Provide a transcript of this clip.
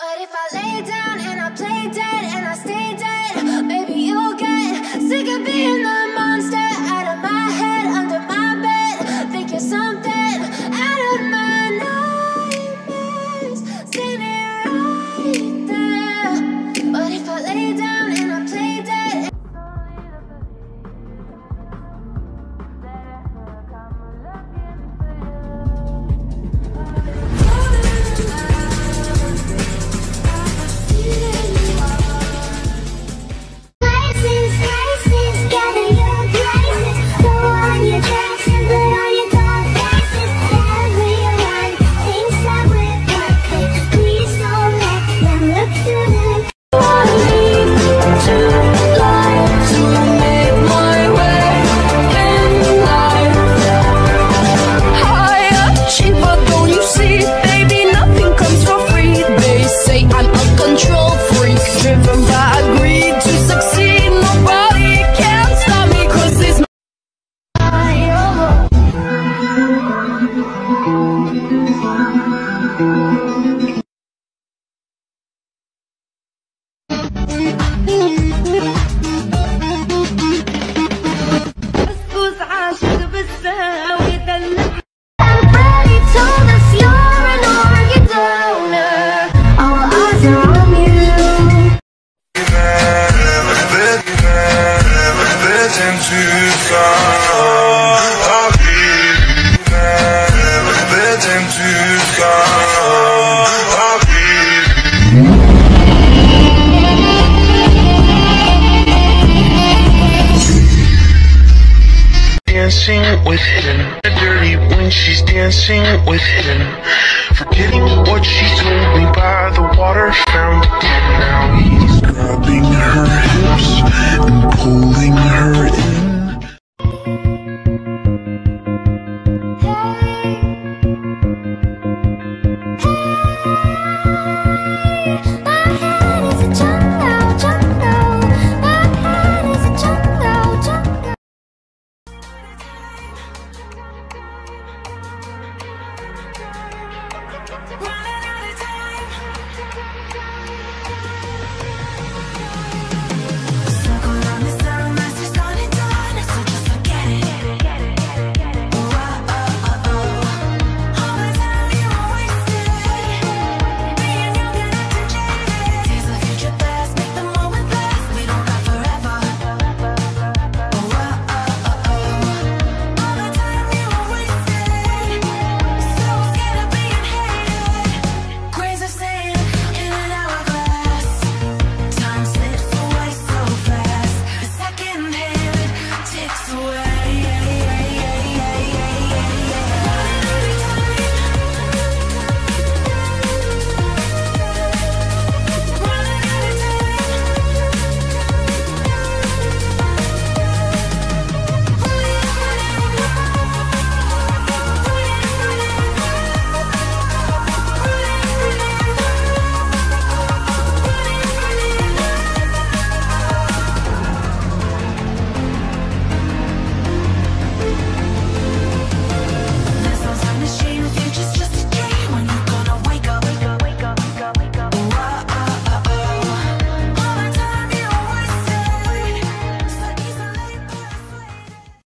But if I lay down and I play dead and I stay dead, driven by greed to succeed. Nobody can stop me 'cause it's my own. dancing with him. Dirty when she's dancing with him. Forgetting what she told me by the water fountain. Now he's grabbing her to promise.